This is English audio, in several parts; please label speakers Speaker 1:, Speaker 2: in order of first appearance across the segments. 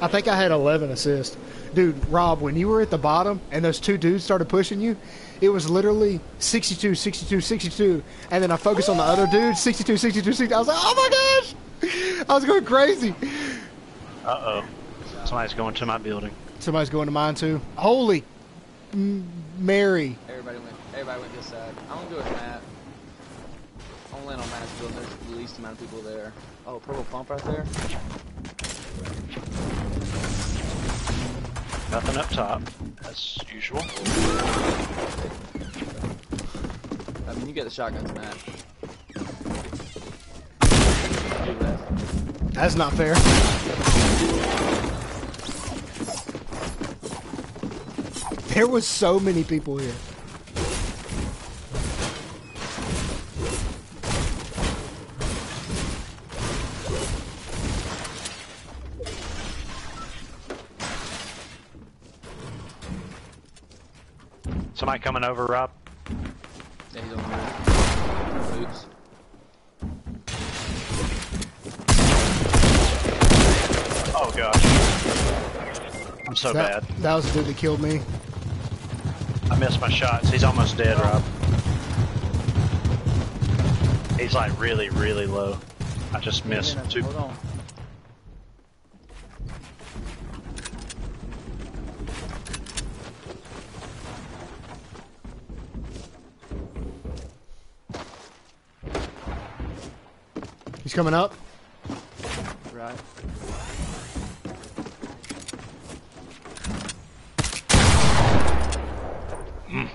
Speaker 1: I think I had 11 assists. Dude, Rob, when you were at the bottom and those two dudes started pushing you, it was literally 62, 62, 62. And then I focused on the other dude, 62, 62, 62. I was like, oh my gosh! I was going crazy.
Speaker 2: Uh-oh. Somebody's going to my building.
Speaker 1: Somebody's going to mine too. Holy Mary.
Speaker 3: Everybody went, everybody went this side. I'm gonna go with Matt. I'm gonna land on Matt's building. There's the least amount of people there. Oh, purple pump right there.
Speaker 2: Nothing up top, as usual.
Speaker 3: I mean, you get the shotguns, man.
Speaker 1: That's not fair. There was so many people here.
Speaker 2: Somebody coming over, Rob?
Speaker 3: Yeah, he's on the roof. Oops.
Speaker 2: Oh gosh. I'm so
Speaker 1: that,
Speaker 2: bad.
Speaker 1: That was the dude that killed me.
Speaker 2: I missed my shots. He's almost dead, Rob. He's like really, really low. I just missed two.
Speaker 3: Hold on.
Speaker 1: He's coming up.
Speaker 3: Right. Mm.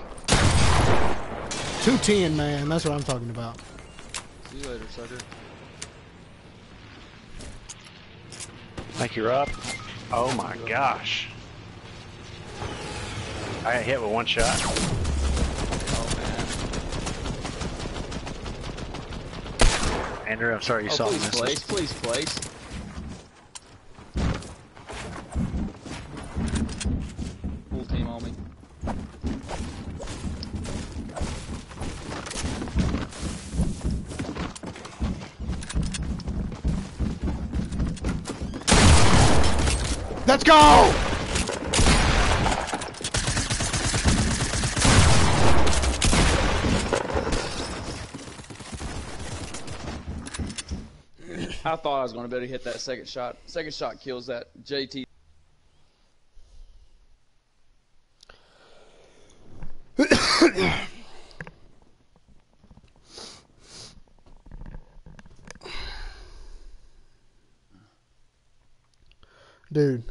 Speaker 1: Two ten, man. That's what I'm talking about.
Speaker 3: See you later, sucker.
Speaker 2: Thank you, Rob. Oh my gosh. I got hit with one shot.
Speaker 3: Oh man.
Speaker 2: Andrew, I'm sorry you
Speaker 3: oh,
Speaker 2: saw
Speaker 3: please
Speaker 2: this.
Speaker 3: place, please place. Full team on me.
Speaker 1: Let's go!
Speaker 3: I thought I was going to be able to hit that second shot. Second shot kills that JT.
Speaker 1: Dude.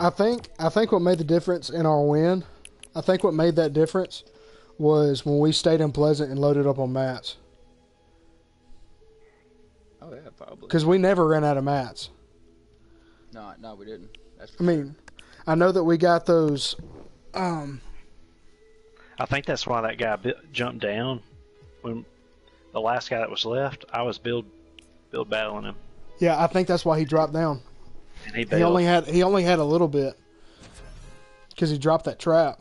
Speaker 1: I think I think what made the difference in our win, I think what made that difference was when we stayed in Pleasant and loaded up on mats.
Speaker 3: Oh yeah, probably.
Speaker 1: Because we never ran out of mats.
Speaker 3: No, no, we didn't. That's
Speaker 1: I mean, I know that we got those. Um,
Speaker 2: I think that's why that guy bi- jumped down. When the last guy that was left, I was build build battling him,
Speaker 1: yeah, I think that's why he dropped down.
Speaker 2: and he
Speaker 1: He only had he only had a little bit because he dropped that trap.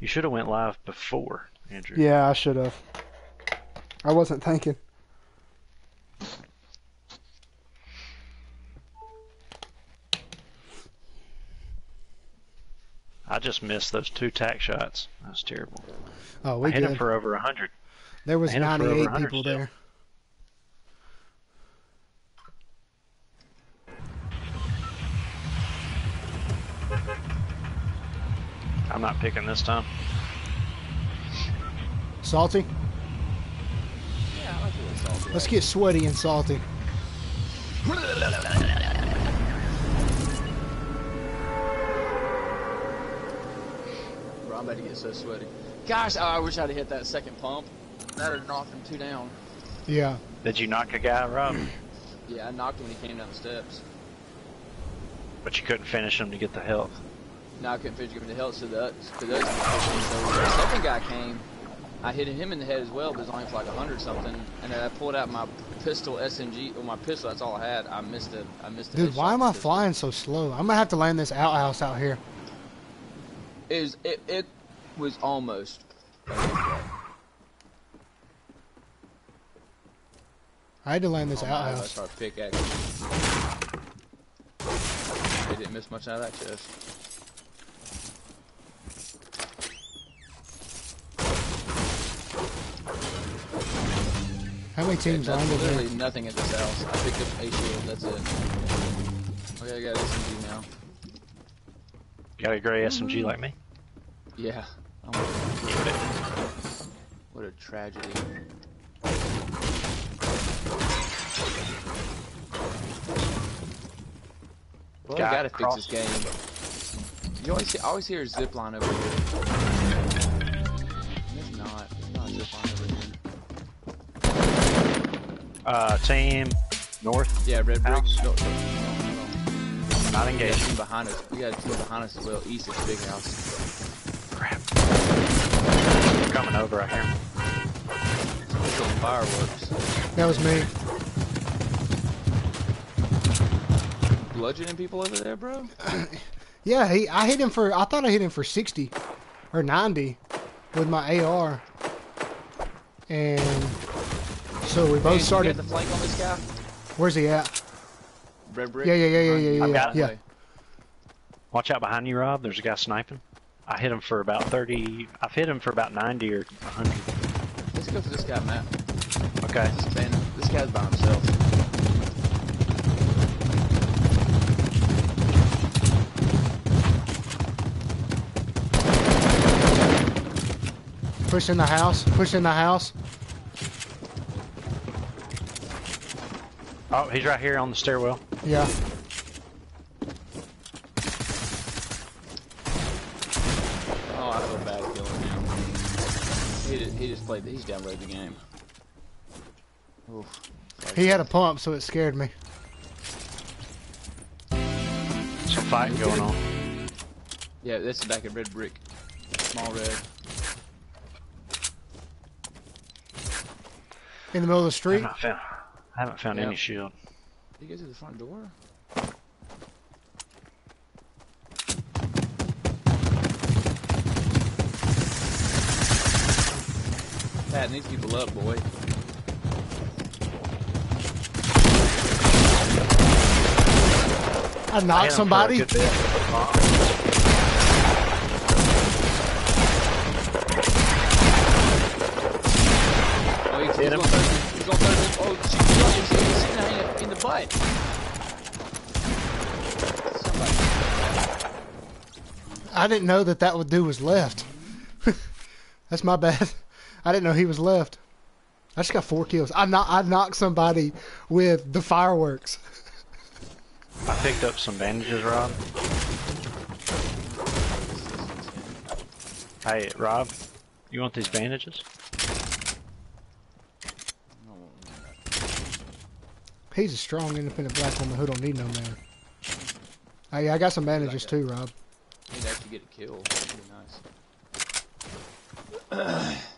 Speaker 2: You should have went live before, Andrew.
Speaker 1: Yeah, I should have. I wasn't thinking.
Speaker 2: I just missed those two tack shots. That was terrible.
Speaker 1: Oh,
Speaker 2: I
Speaker 1: we
Speaker 2: hit him for over a hundred.
Speaker 1: There was
Speaker 2: I hit him for over
Speaker 1: 98 people there.
Speaker 2: I'm not picking this time.
Speaker 1: Salty.
Speaker 3: yeah, I like it with salty.
Speaker 1: Let's get sweaty and salty.
Speaker 3: Bro, I'm about to get so sweaty. Gosh, I wish I'd have hit that second pump. That would have knocked him two down.
Speaker 1: Yeah.
Speaker 2: Did you knock a guy, Rob?
Speaker 3: Yeah, I knocked him when he came down the steps.
Speaker 2: but you couldn't finish him to get the health.
Speaker 3: Now I couldn't figure him to help, so that so those so the second guy came. I hit him in the head as well, but it was only for like a hundred something. And then I pulled out my pistol SMG, or my pistol. That's all I had. I missed it. I missed it.
Speaker 1: Dude, why am I flying so slow? I'm gonna have to land this outhouse out here.
Speaker 3: It was it, it was almost
Speaker 1: I had to land this
Speaker 3: Oh,
Speaker 1: outhouse.
Speaker 3: start pickaxing. They didn't miss much out of that chest.
Speaker 1: How many teams
Speaker 3: That's
Speaker 1: landed
Speaker 3: literally
Speaker 1: there?
Speaker 3: nothing at this house. I picked up a shield, that's it. Okay, I got SMG now.
Speaker 2: Got a gray SMG mm-hmm. like me?
Speaker 3: Yeah. Oh, what a tragedy. Well, I gotta fix this game. You always, I always hear a zip line over here. There's not. There's not a zip line over here.
Speaker 2: Uh, team north,
Speaker 3: Yeah, red brick.
Speaker 2: House.
Speaker 3: No, no, no, no.
Speaker 2: not
Speaker 3: We got a
Speaker 2: engaged.
Speaker 3: team behind us. We got a team behind us as well. East of the big house.
Speaker 2: Crap. They're coming over, I hear 'em.
Speaker 3: We're doing fireworks.
Speaker 1: That was me.
Speaker 3: Bludgeoning people over there, bro?
Speaker 1: Yeah, he. I hit him for. I thought I hit him for sixty or ninety with my AR, and so we both
Speaker 3: you
Speaker 1: started.
Speaker 3: got the flank on this guy?
Speaker 1: Where's he at?
Speaker 3: Red brick?
Speaker 1: Yeah, yeah, yeah, yeah, yeah, yeah,
Speaker 2: I've got
Speaker 1: yeah.
Speaker 3: Way.
Speaker 2: Watch out behind you, Rob. There's a guy sniping. I hit him for about 30. I've hit him for about 90 or 100.
Speaker 3: Let's go for this guy, Matt.
Speaker 2: Okay.
Speaker 3: This, man, this guy's by himself.
Speaker 1: Push in the house. Push in the house.
Speaker 2: Oh, he's right here on the stairwell.
Speaker 1: Yeah.
Speaker 3: Oh, I feel bad killing him. He just, he just played, he's downloaded the game. Oof.
Speaker 1: He had a pump, so it scared me.
Speaker 2: There's a fight going on.
Speaker 3: Yeah, that's the back of red brick. Small red.
Speaker 1: In the middle of the
Speaker 2: I
Speaker 1: street.
Speaker 2: Haven't found, I haven't found
Speaker 3: Yeah.
Speaker 2: any shield.
Speaker 3: Did he go to the front door? Pat, these people up, boy.
Speaker 1: I
Speaker 2: I oh, hit
Speaker 1: knocked
Speaker 2: him for a
Speaker 1: somebody.
Speaker 2: good bit.
Speaker 3: Oh, there in, in the butt. Somebody.
Speaker 1: I didn't know that that dude was left. That's my bad. I didn't know he was left. I just got four kills. I I knocked somebody with the fireworks.
Speaker 2: I picked up some bandages, Rob. Hey, Rob, you want these bandages?
Speaker 1: He's a strong, independent black woman who don't need no man. Ah, hey, I got some bandages too, Rob.
Speaker 3: He'd actually get a kill. That'd be nice.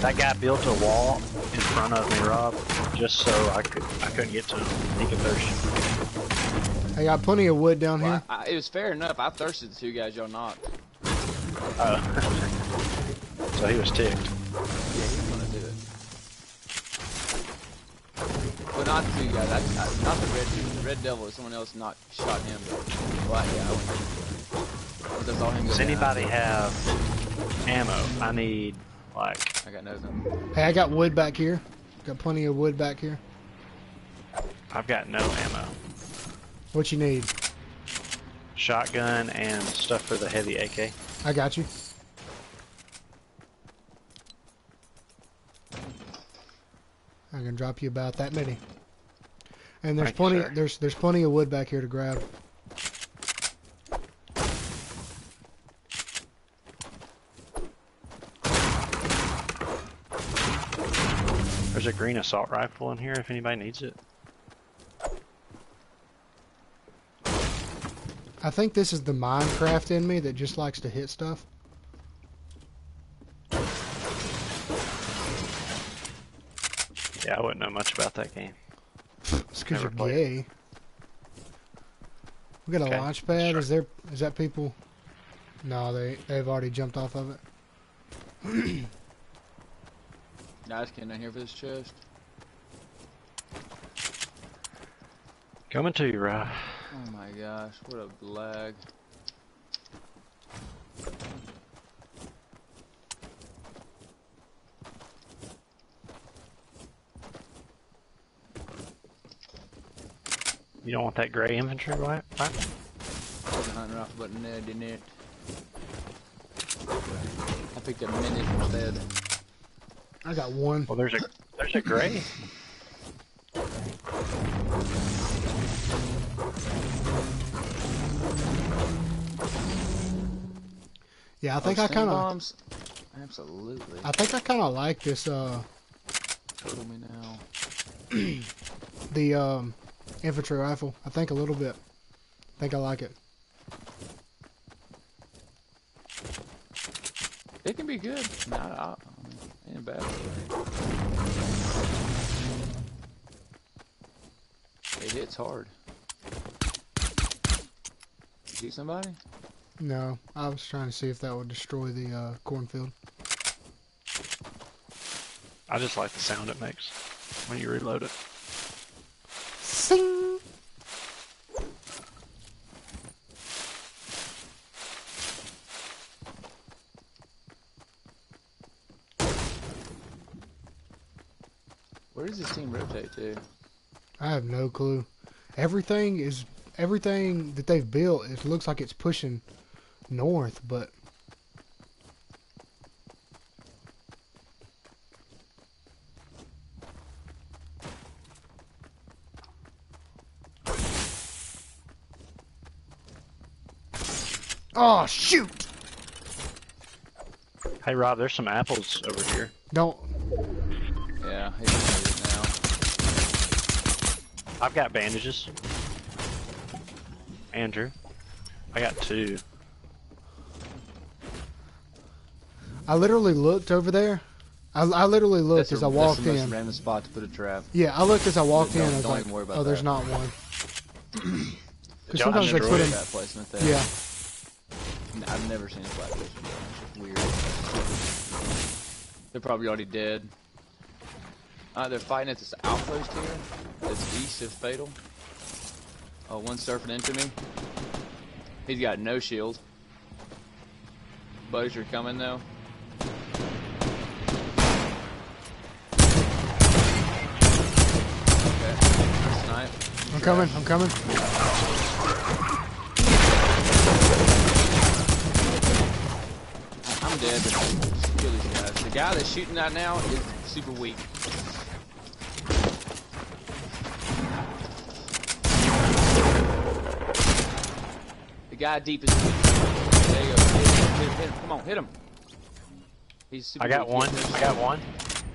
Speaker 2: That guy built a wall in front of me, Rob, just so I could I couldn't get to him. He could thirst.
Speaker 1: I got plenty of wood down
Speaker 3: Well,
Speaker 1: here.
Speaker 3: I, I, it was fair enough. I thirsted the two guys y'all knocked.
Speaker 2: Oh. so he was ticked.
Speaker 3: Yeah, he's gonna do it. Well, not the two guys. I, I, not the red dude. The red devil. Someone else not shot him. But the black guy. I went But that's all him.
Speaker 2: Does
Speaker 3: go down.
Speaker 2: anybody have ammo? I need like
Speaker 3: I got nothing.
Speaker 1: Hey, I got wood back here. Got plenty of wood back here.
Speaker 2: I've got no ammo.
Speaker 1: What you need?
Speaker 2: Shotgun and stuff for the heavy AK.
Speaker 1: I got you. I can drop you about that many. And there's
Speaker 2: Thank
Speaker 1: plenty.
Speaker 2: sir.
Speaker 1: there's there's plenty of wood back here to grab.
Speaker 2: There's a green assault rifle in here if anybody needs it.
Speaker 1: I think this is the Minecraft in me that just likes to hit stuff.
Speaker 2: Yeah, I wouldn't know much about that game.
Speaker 1: It's because you're
Speaker 2: played it.
Speaker 1: gay. We got a
Speaker 2: Okay,
Speaker 1: launch pad.
Speaker 2: sure.
Speaker 1: Is there? Is that people? No, they they've already jumped off of it.
Speaker 3: Guys, can I hear for this chest?
Speaker 2: Coming to you, Rob.
Speaker 3: Oh my gosh, what a lag.
Speaker 2: You don't want that gray infantry right? right?
Speaker 3: Wasn't hunting off but Ned, didn't it? I picked a minute instead.
Speaker 1: I got one.
Speaker 2: Well, there's a there's a gray.
Speaker 1: Yeah, I think
Speaker 3: Oh,
Speaker 1: I kind of.
Speaker 3: Absolutely.
Speaker 1: I think I kind of like this. Uh,
Speaker 3: Total me now.
Speaker 1: the um, infantry rifle. I think a little bit. I think I like it.
Speaker 3: It can be good. Not I, I mean, ain't bad. It hits hard. You see somebody?
Speaker 1: No, I was trying to see if that would destroy the uh, cornfield.
Speaker 2: I just like the sound it makes when you reload it.
Speaker 1: Sing.
Speaker 3: Where does this team rotate to?
Speaker 1: I have no clue. Everything is everything that they've built. It looks like it's pushing north, but Oh shoot!
Speaker 2: Hey Rob, there's some apples over here.
Speaker 1: Don't
Speaker 3: Yeah, he's doing it now.
Speaker 2: I've got bandages. Andrew, I got two.
Speaker 1: I literally looked over there. I, I literally looked
Speaker 3: That's
Speaker 1: as
Speaker 3: a-
Speaker 1: I walked
Speaker 3: that's the most
Speaker 1: in.
Speaker 3: random spot to put a trap.
Speaker 1: Yeah, I looked as I walked
Speaker 3: Don't-
Speaker 1: in. I was
Speaker 3: don't
Speaker 1: like,
Speaker 3: even worry about
Speaker 1: oh, there's not one. Because sometimes they put
Speaker 2: it?
Speaker 1: them.
Speaker 3: that placement there.
Speaker 1: Yeah,
Speaker 3: N- I've never seen a flat position. before. It's just weird. They're probably already dead. Uh, they're fighting at this outpost here. That's east of Fatal. Oh, one's surfing into me. He's got no shield. Bugs are coming though. Okay. Snipe.
Speaker 1: I'm coming. I'm coming.
Speaker 3: I'm dead. but just Kill these guys. The guy that's shooting that now is super weak. The guy deep is weak. There you go. Hit him, hit him, hit him. Come on, hit him. He's super
Speaker 2: I got
Speaker 3: weak.
Speaker 2: one.
Speaker 3: He has no
Speaker 2: I got one.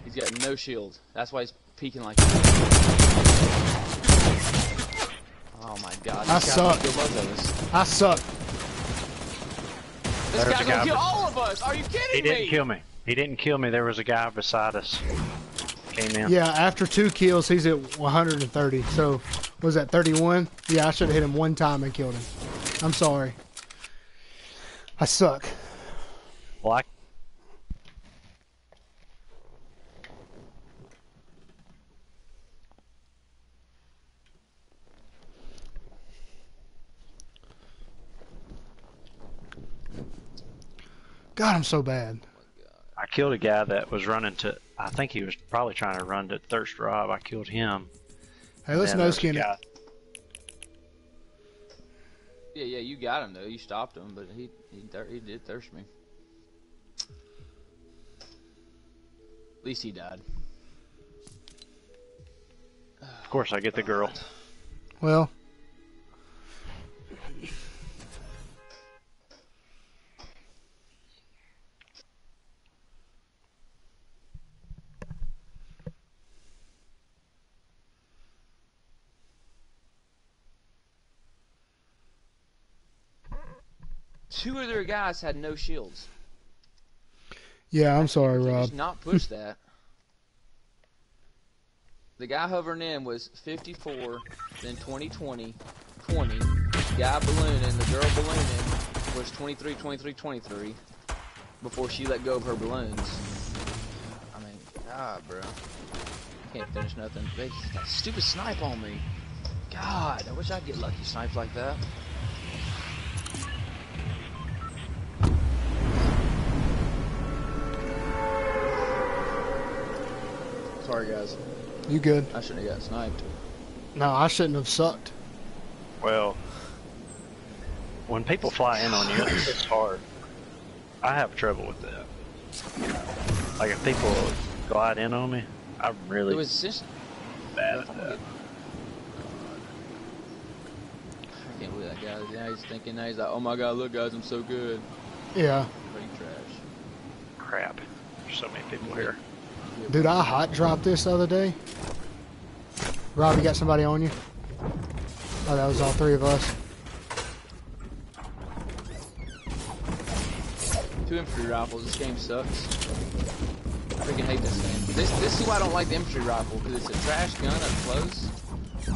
Speaker 3: He's got no shield. That's why he's peeking like that. Oh my god.
Speaker 1: I suck.
Speaker 3: gonna Kill both of us.
Speaker 1: I suck.
Speaker 3: This
Speaker 2: There's
Speaker 3: guy's gonna
Speaker 2: guy
Speaker 3: kill all of us. Are you kidding
Speaker 2: He
Speaker 3: me?
Speaker 2: didn't kill me. He didn't kill me. There was a guy beside us. Came in.
Speaker 1: Yeah, after two kills, he's at 130. So, was that 31? Yeah, I should have hit him one time and killed him. I'm sorry. I suck.
Speaker 2: Well, I,
Speaker 1: God, I'm so bad.
Speaker 2: I killed a guy that was running to. I think he was probably trying to run to Thirst Rob. I killed him.
Speaker 1: Hey, let's
Speaker 2: And
Speaker 1: no
Speaker 2: was a
Speaker 1: skin it.
Speaker 3: Yeah, yeah, you got him though. You stopped him, but he he, he did thirst me. At least he died.
Speaker 2: Of course, I get the girl.
Speaker 1: Well,
Speaker 3: Two of their guys had no shields.
Speaker 1: yeah, I'm sorry, Rob.
Speaker 3: Just not push that. The guy hovering in was 54, then 20, 20, 20. The Guy ballooning, the girl ballooning was 23, 23, 23 before she let go of her balloons. I mean, God, bro. Can't finish nothing. They got stupid snipe on me. God, I wish I'd get lucky snipes like that. Sorry, guys.
Speaker 1: You good?
Speaker 3: I shouldn't have got sniped.
Speaker 1: No, I shouldn't have sucked.
Speaker 2: Well, when people fly in on you, it's, it's hard. I have trouble with that. Like if people glide in on me, I'm really
Speaker 3: It was just.
Speaker 2: bad at that.
Speaker 3: I can't believe that guy. Now he's thinking. Now he's like, "Oh my God, look, guys, I'm so good."
Speaker 1: Yeah.
Speaker 3: Pretty trash.
Speaker 2: Crap. There's so many people here.
Speaker 1: Dude, I hot dropped this the other day. Rob, you got somebody on you? Oh, that was all three of us.
Speaker 3: Two infantry rifles. This game sucks. I freaking hate this game. This this is why I don't like the infantry rifle because it's a trash gun up close.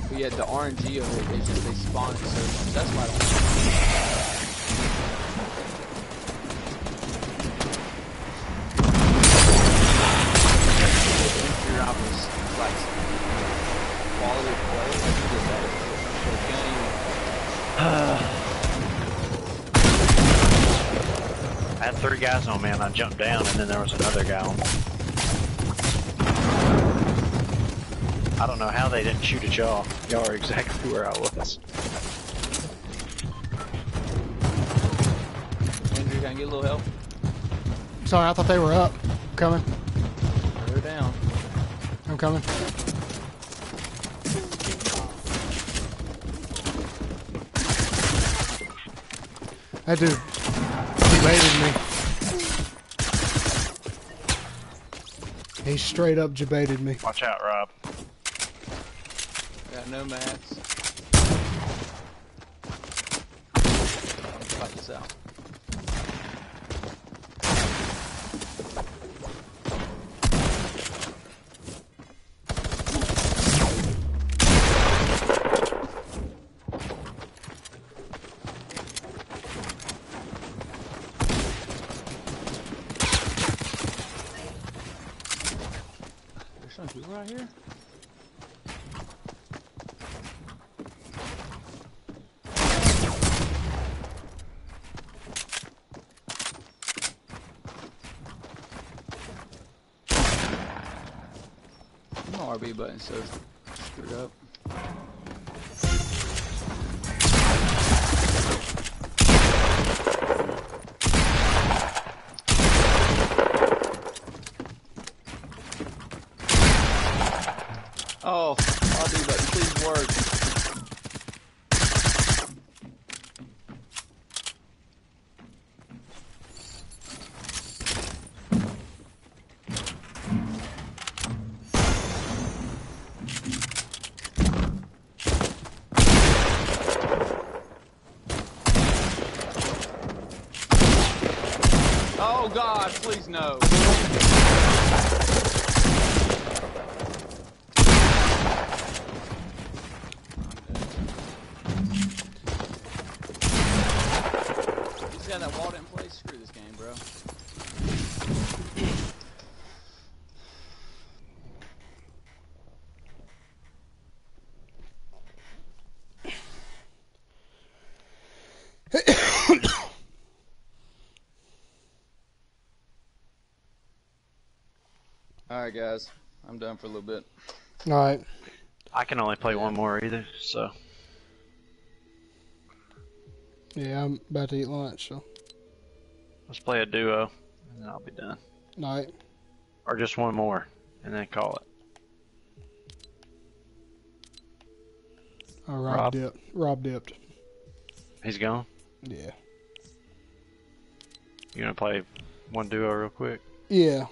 Speaker 3: But yet the RNG of it is just they spawn it so much. That's why I don't. like like quality of play. Like you just better. But if you don't even
Speaker 2: I had three guys on me and I jumped down and then there was another guy on me. I don't know how they didn't shoot at y'all. Y'all are exactly where I was.
Speaker 3: Andrew, can I get a little help?
Speaker 1: Sorry, I thought they were up. Coming.
Speaker 3: They're down.
Speaker 1: I'm coming. That dude debated me. He straight up debated me.
Speaker 2: Watch out, Rob.
Speaker 3: Got no mats. Fight this out. There's some people right here. My RB button so screwed up. Oh, RB button, please work. Oh God, please no. You just got that wall in place? Screw this game, bro. Alright, guys. I'm done for a little bit.
Speaker 1: All right.
Speaker 2: I can only play one more either, so
Speaker 1: Yeah, I'm about to eat lunch, so.
Speaker 2: let's play a duo and then I'll be done.
Speaker 1: All right.
Speaker 2: Or just one more and then call it.
Speaker 1: Oh, Rob,
Speaker 2: Rob?
Speaker 1: dipped. Rob dipped.
Speaker 2: He's gone.
Speaker 1: Yeah.
Speaker 2: You gonna play one duo real quick?
Speaker 1: Yeah.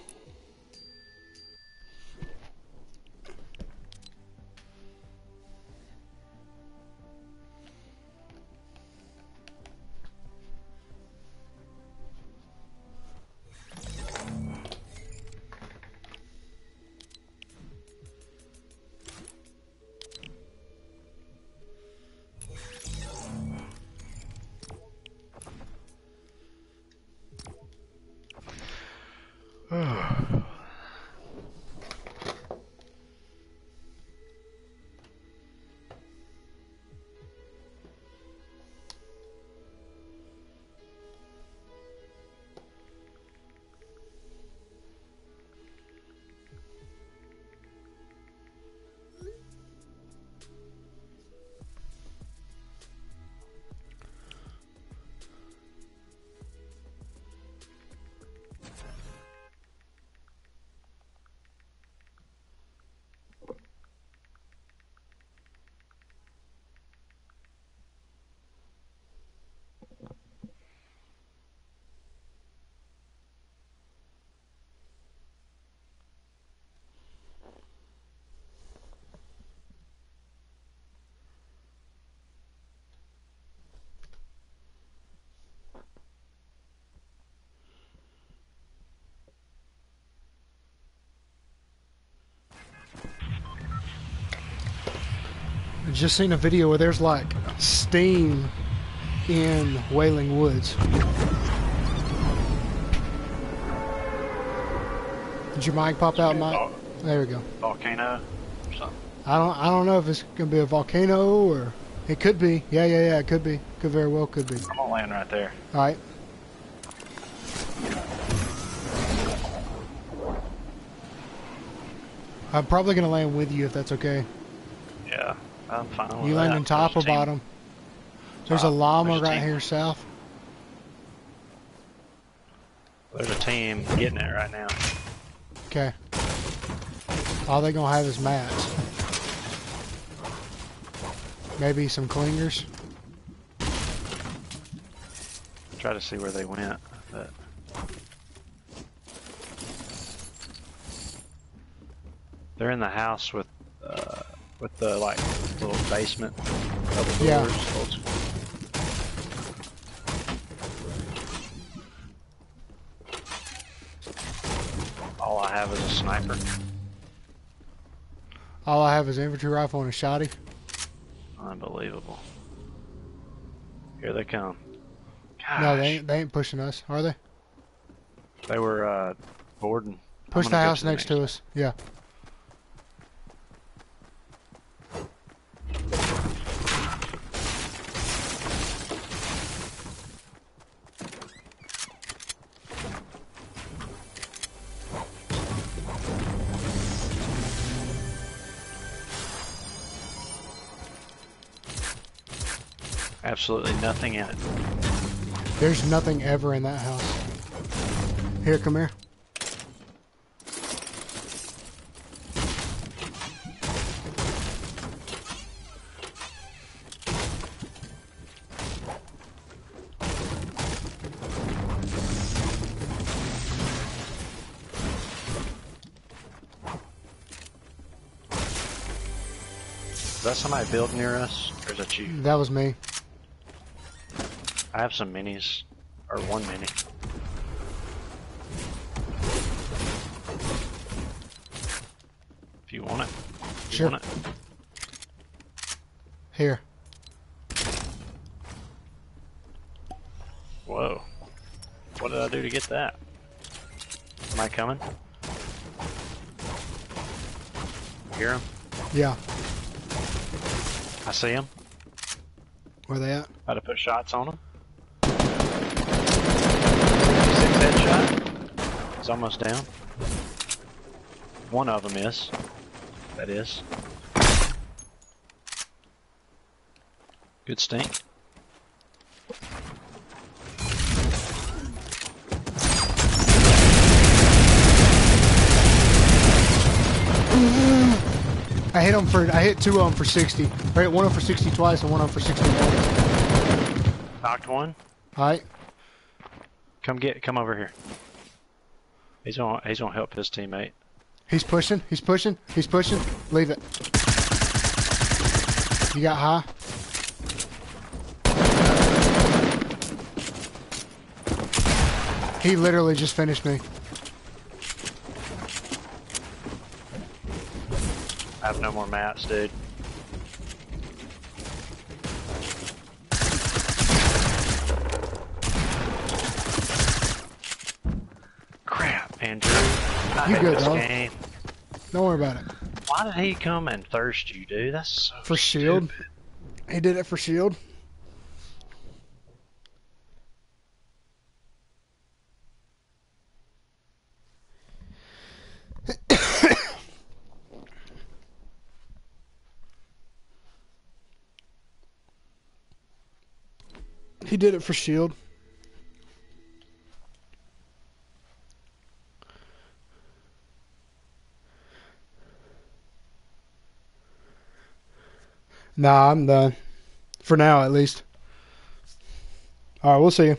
Speaker 1: Just seen a video where there's like steam in Wailing Woods. Did your mic pop out, Mike? There we go.
Speaker 2: volcano or something.
Speaker 1: I don't I don't know if it's gonna be a volcano or it could be. Yeah, yeah, yeah, it could be. Could very well could be.
Speaker 2: I'm gonna land right there.
Speaker 1: Alright. I'm probably gonna land with you if that's okay.
Speaker 2: I'm fine with
Speaker 1: You landing top or
Speaker 2: team-
Speaker 1: bottom? There's a llama
Speaker 2: There's a
Speaker 1: right here south.
Speaker 2: There's a team getting it right now.
Speaker 1: Okay. All they gonna have is mats. Maybe some clingers.
Speaker 2: Try to see where they went, but they're in the house with uh, with the like little basement, double
Speaker 1: Yeah.
Speaker 2: old school. All I have is a sniper.
Speaker 1: All I have is infantry rifle and a shotty.
Speaker 2: Unbelievable. Here they come. Gosh,
Speaker 1: No, they ain't, they ain't pushing us, are they?
Speaker 2: they were uh, boarding.
Speaker 1: Push the house
Speaker 2: the
Speaker 1: next to us. Yeah.
Speaker 2: Absolutely nothing in it.
Speaker 1: There's nothing ever in that house. Here, come here.
Speaker 2: Is that somebody built near us, or is that you?
Speaker 1: That was me.
Speaker 2: I have some minis, or one mini. If you want it. If
Speaker 1: Sure.
Speaker 2: want it.
Speaker 1: Here.
Speaker 2: Whoa. What did I do to get that? Am I coming? Hear him?
Speaker 1: Yeah.
Speaker 2: I see him.
Speaker 1: Where they at?
Speaker 2: Had to put shots on him. He's almost down. One of them is. That is. Good stink.
Speaker 1: I hit them for. I hit two of them for 60. I hit one of them for 60 twice and one of them for 61.
Speaker 2: Knocked one.
Speaker 1: All right.
Speaker 2: Come get. Come over here. He's gonna. He's gonna help his teammate.
Speaker 1: He's pushing. He's pushing. He's pushing. Leave it. You got high? He literally just finished me.
Speaker 2: I have no more mats, dude. Crap, Andrew. I
Speaker 1: You good,
Speaker 2: this
Speaker 1: dog.
Speaker 2: game.
Speaker 1: Don't worry about it.
Speaker 2: Why did he come and thirst you, dude? That's so
Speaker 1: For shield.
Speaker 2: stupid.
Speaker 1: He did it for shield. he did it for shield. Nah, I'm done. For now, at least. Alright, we'll see you.